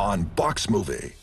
on Box Movie.